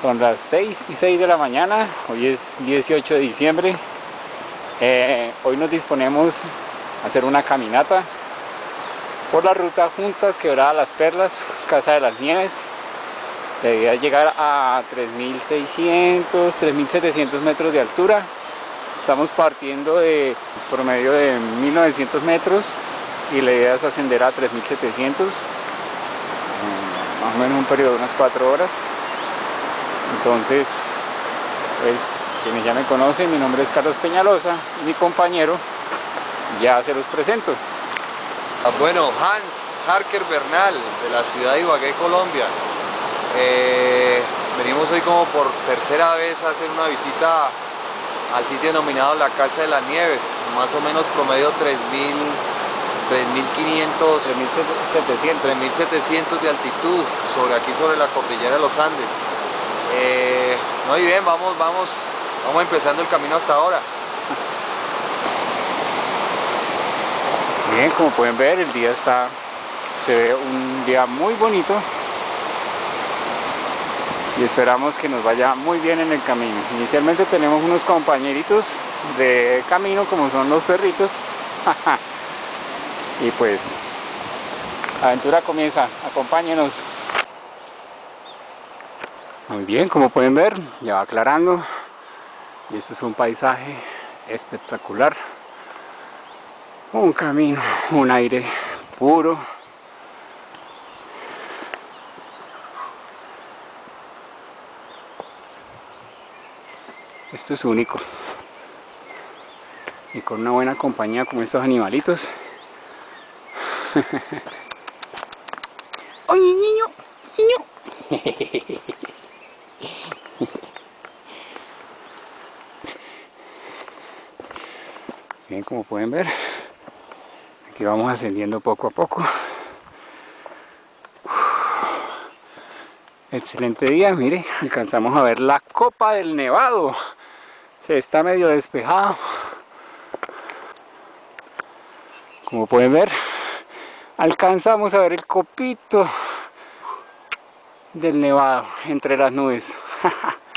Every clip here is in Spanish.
Son las 6 y 6 de la mañana, hoy es 18 de diciembre. Eh, hoy nos disponemos a hacer una caminata por la ruta Juntas Quebrada Las Perlas, Casa de las Nieves. La idea es llegar a 3.600, 3.700 metros de altura. Estamos partiendo de promedio de 1.900 metros y la idea es ascender a 3.700, eh, más o menos un periodo de unas 4 horas. Entonces, pues quienes ya me conocen, mi nombre es Carlos Peñalosa y mi compañero ya se los presento. Ah, bueno, Hans Harker Bernal, de la ciudad de Ibagué, Colombia. Eh, venimos hoy como por tercera vez a hacer una visita al sitio denominado la Casa de las Nieves, más o menos promedio 3.000 3.500, 3.700 de altitud, sobre aquí sobre la cordillera de los Andes. Eh, muy bien, vamos, vamos, vamos empezando el camino hasta ahora. Bien, como pueden ver, el día está, se ve un día muy bonito y esperamos que nos vaya muy bien en el camino. Inicialmente tenemos unos compañeritos de camino como son los perritos y pues aventura comienza, acompáñenos. Muy bien, como pueden ver, ya va aclarando y esto es un paisaje espectacular. Un camino, un aire puro. Esto es único. Y con una buena compañía como estos animalitos. ¡Oye, niño! ¡Niño! Bien, como pueden ver, aquí vamos ascendiendo poco a poco. Excelente día, mire, alcanzamos a ver la copa del nevado. Se está medio despejado. Como pueden ver, alcanzamos a ver el copito del nevado entre las nubes.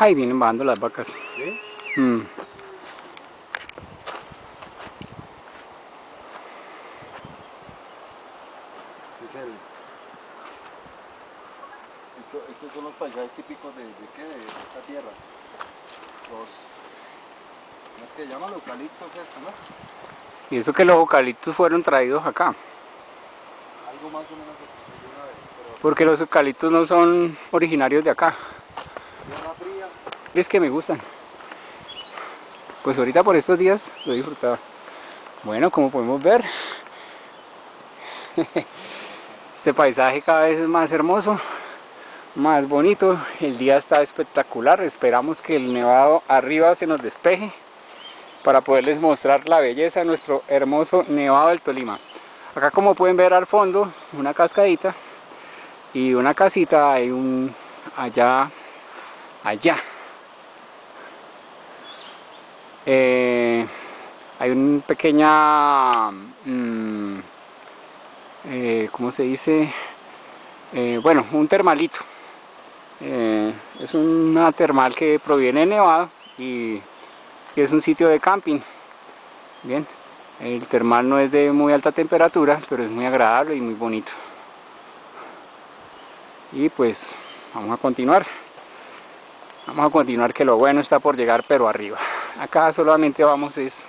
Ahí vienen bajando las vacas. ¿Sí? Mm. estos son los paisajes típicos de, qué? de esta tierra. Los, ¿cómo es que llaman eucaliptos esto, no? Y eso que los eucaliptos fueron traídos acá. Algo más o menos una vez. Pero... Porque los eucaliptos no son originarios de acá. Es que me gustan. Pues ahorita por estos días lo he disfrutado. Bueno, como podemos ver, este paisaje cada vez es más hermoso, más bonito. El día está espectacular. Esperamos que el nevado arriba se nos despeje para poderles mostrar la belleza de nuestro hermoso nevado del Tolima. Acá como pueden ver al fondo, una cascadita y una casita, hay un allá, allá eh, hay un pequeña, mm, eh, ¿cómo se dice? Eh, bueno, un termalito. Es una termal que proviene de Nevada y, es un sitio de camping. Bien, el termal no es de muy alta temperatura, pero es muy agradable y muy bonito. Y pues vamos a continuar. Vamos a continuar que lo bueno está por llegar pero arriba acá solamente vamos es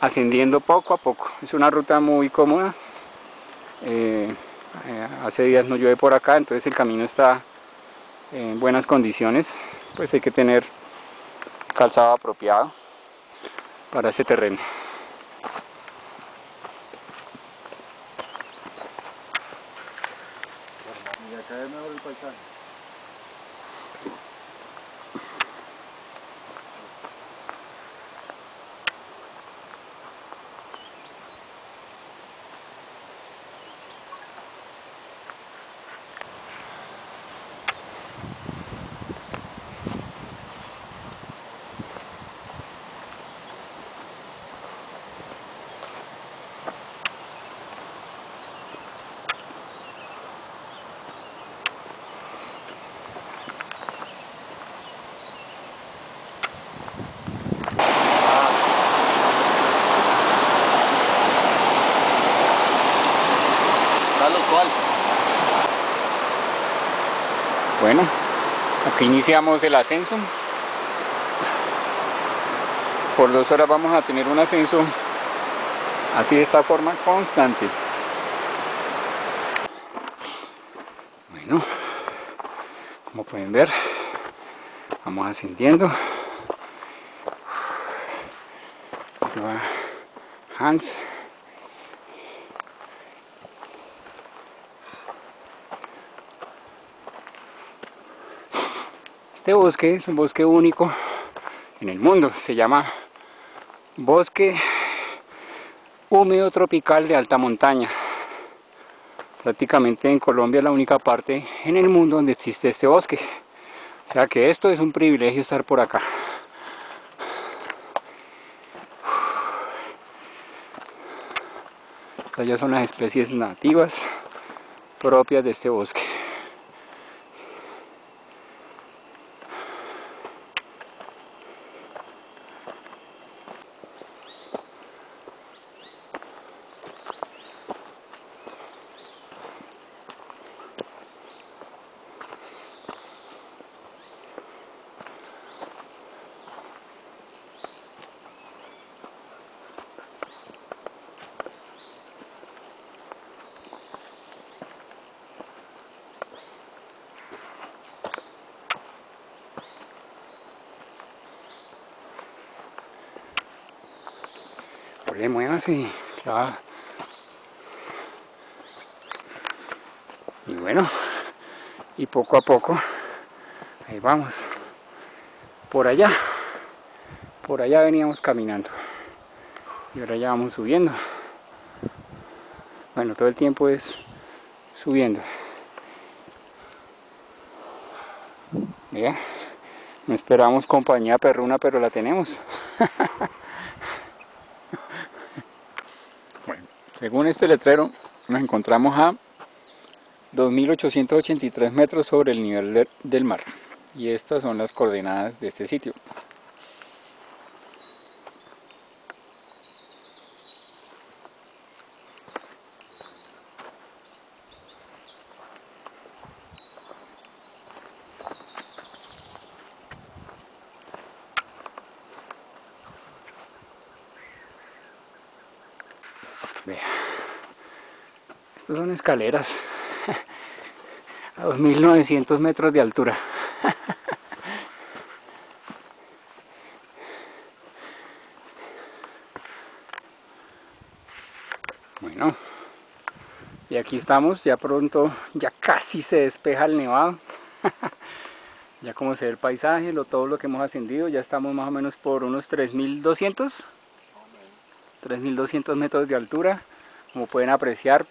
ascendiendo poco a poco es una ruta muy cómoda eh, eh, hace días no llueve por acá entonces el camino está en buenas condiciones pues hay que tener calzado apropiado para ese terreno Y acá es mejor el paisaje. Bueno, aquí iniciamos el ascenso. Por dos horas vamos a tener un ascenso así de esta forma constante. Bueno, como pueden ver, vamos ascendiendo. Hans. Este bosque es un bosque único en el mundo, se llama bosque húmedo tropical de alta montaña. Prácticamente en Colombia es la única parte en el mundo donde existe este bosque. O sea que esto es un privilegio estar por acá. Estas ya son las especies nativas propias de este bosque. Le muevas y y bueno y poco a poco ahí vamos. Por allá por allá veníamos caminando. Y ahora ya vamos subiendo. Bueno todo el tiempo es subiendo. Mira, no esperamos compañía perruna pero la tenemos Según este letrero, nos encontramos a 2.883 metros sobre el nivel del mar. Y estas son las coordenadas de este sitio. Estas son escaleras a 2.900 metros de altura. Bueno, y aquí estamos, ya pronto, ya casi se despeja el nevado. ya como se ve el paisaje, lo, todo lo que hemos ascendido, ya estamos más o menos por unos 3.200 3.200 metros de altura como pueden apreciar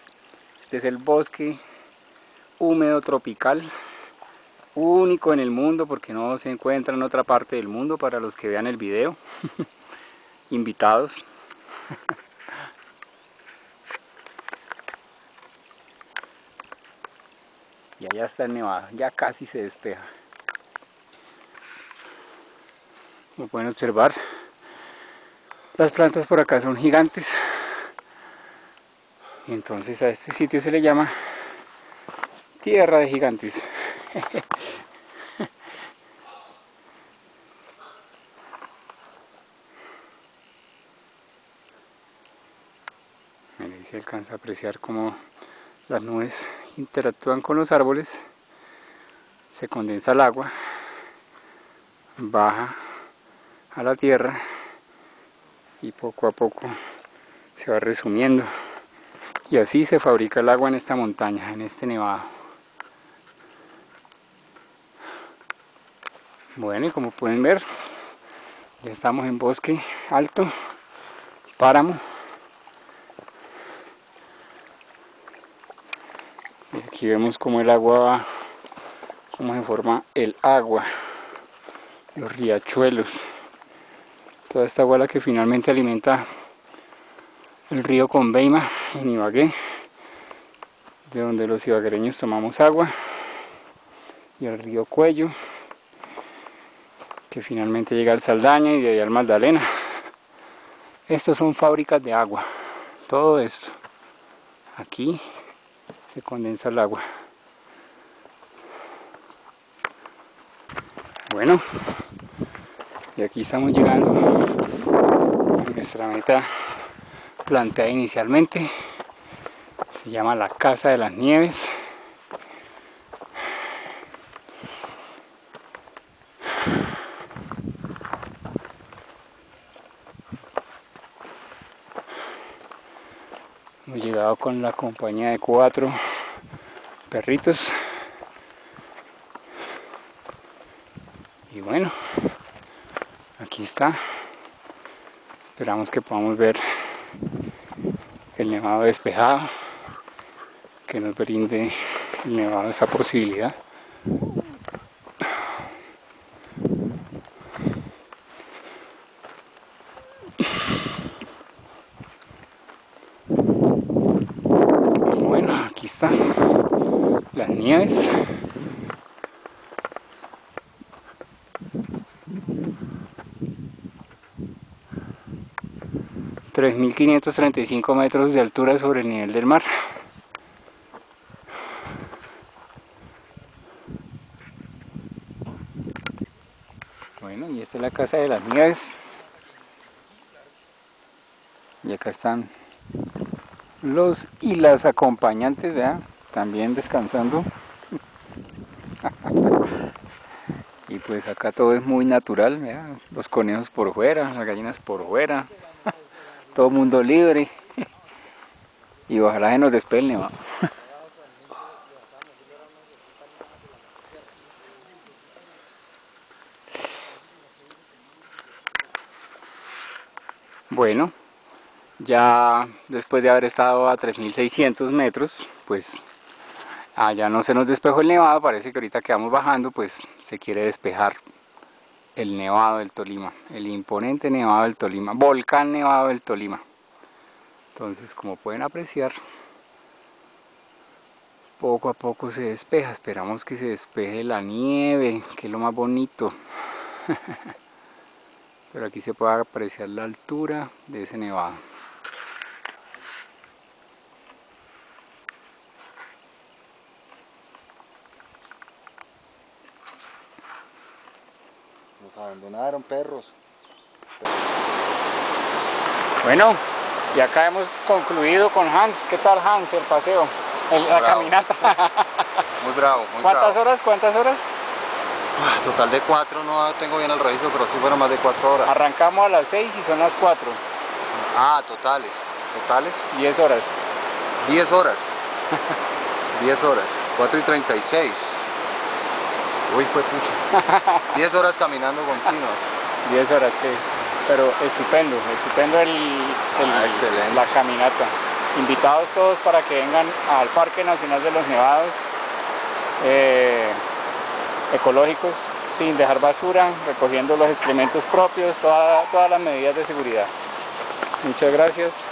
este es el bosque húmedo tropical único en el mundo porque no se encuentra en otra parte del mundo para los que vean el video. Invitados. Y allá está el nevado, ya casi se despeja. Como pueden observar las plantas por acá son gigantes. Entonces a este sitio se le llama tierra de gigantes. Ahí se alcanza a apreciar cómo las nubes interactúan con los árboles se condensa el agua baja a la tierra y poco a poco se va resumiendo. Y así se fabrica el agua en esta montaña, en este nevado. Bueno, y como pueden ver, ya estamos en bosque alto, páramo. Y aquí vemos cómo el agua va, cómo se forma el agua, los riachuelos. Toda esta agua que finalmente alimenta el río Conveima en Ibagué, de donde los ibaguereños tomamos agua, y el río Cuello, que finalmente llega al Saldaña y de ahí al Magdalena. Estos son fábricas de agua, todo esto. Aquí se condensa el agua. Bueno, y aquí estamos llegando a nuestra meta planteada inicialmente. Se llama la Casa de las Nieves. Hemos llegado con la compañía de cuatro perritos. Y bueno, aquí está. Esperamos que podamos ver el nevado despejado, que nos brinde el nevado esa posibilidad. aquí está las nieves tres mil quinientos treinta y cinco metros de altura sobre el nivel del mar. Bueno y esta es la casa de las nieves. Y acá están los y las acompañantes también descansando. Y pues acá todo es muy natural los conejos por fuera las gallinas por fuera todo mundo libre y ojalá se nos despegue ¿va? bueno ya después de haber estado a 3600 metros pues allá no se nos despejó el nevado parece que ahorita que vamos bajando pues se quiere despejar el nevado del Tolima el imponente nevado del Tolima volcán nevado del Tolima. Entonces como pueden apreciar poco a poco se despeja esperamos que se despeje la nieve que es lo más bonito. Pero aquí se puede apreciar la altura de ese nevado Nos abandonaron perros. Bueno, y acá hemos concluido con Hans. ¿Qué tal Hans el paseo? El, la Bravo. caminata. Muy bravo, muy ¿Cuántas bravo. horas? ¿Cuántas horas? Ah, Total de cuatro, no tengo bien el registro, pero sí fueron más de cuatro horas. Arrancamos a las 6 y son las 4. Ah, totales. Totales, 10 horas. 10 horas. 10 horas. 4 y 36. Uy, fue pucha. 10 horas caminando continuas. 10 horas, que, pero estupendo, estupendo el, el- Ah, excelente. la caminata. Invitados todos para que vengan al Parque Nacional de los Nevados, eh, ecológicos, sin dejar basura, recogiendo los excrementos propios, toda- todas las medidas de seguridad. Muchas gracias.